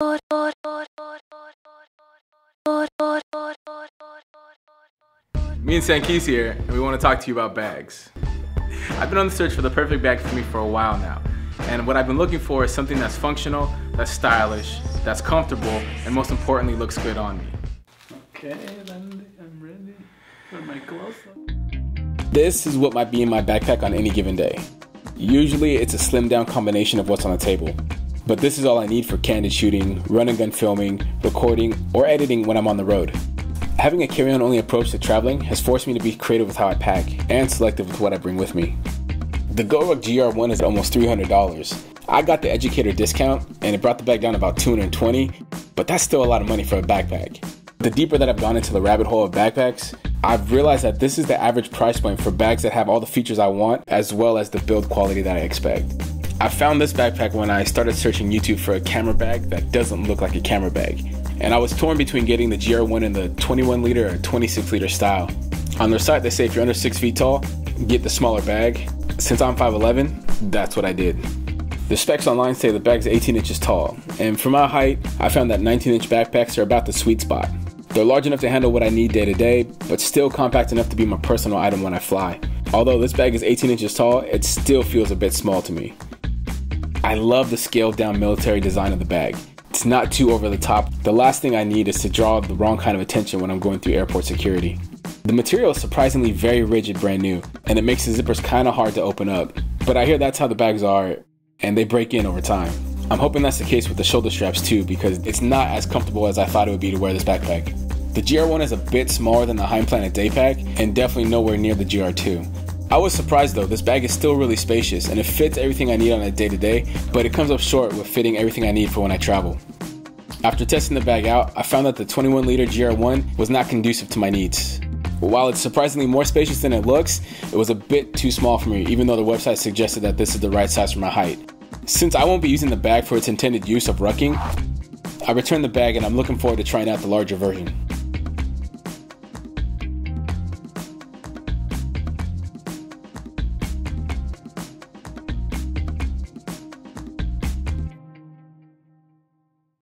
Me and Sankeyz here, and we want to talk to you about bags. I've been on the search for the perfect bag for me for a while now, and what I've been looking for is something that's functional, that's stylish, that's comfortable, and most importantly, looks good on me. Okay, then I'm ready for my close-up. This is what might be in my backpack on any given day. Usually, it's a slimmed down combination of what's on the table. But this is all I need for candid shooting, run and gun filming, recording, or editing when I'm on the road. Having a carry on only approach to traveling has forced me to be creative with how I pack and selective with what I bring with me. The GoRuck GR1 is almost $300. I got the educator discount and it brought the bag down about $220, but that's still a lot of money for a backpack. The deeper that I've gone into the rabbit hole of backpacks, I've realized that this is the average price point for bags that have all the features I want as well as the build quality that I expect. I found this backpack when I started searching YouTube for a camera bag that doesn't look like a camera bag. And I was torn between getting the GR1 in the 21 liter or 26 liter style. On their site, they say if you're under 6 feet tall, get the smaller bag. Since I'm 5'11, that's what I did. The specs online say the bag's 18 inches tall, and for my height, I found that 19 inch backpacks are about the sweet spot. They're large enough to handle what I need day to day, but still compact enough to be my personal item when I fly. Although this bag is 18 inches tall, it still feels a bit small to me. I love the scaled down military design of the bag. It's not too over the top. The last thing I need is to draw the wrong kind of attention when I'm going through airport security. The material is surprisingly very rigid, brand new, and it makes the zippers kind of hard to open up. But I hear that's how the bags are, and they break in over time. I'm hoping that's the case with the shoulder straps too, because it's not as comfortable as I thought it would be to wear this backpack. The GR1 is a bit smaller than the Heimplanet Daypack, and definitely nowhere near the GR2. I was surprised though, this bag is still really spacious and it fits everything I need on a day to day, but it comes up short with fitting everything I need for when I travel. After testing the bag out, I found that the 21 liter GR1 was not conducive to my needs. While it's surprisingly more spacious than it looks, it was a bit too small for me, even though the website suggested that this is the right size for my height. Since I won't be using the bag for its intended use of rucking, I returned the bag and I'm looking forward to trying out the larger version.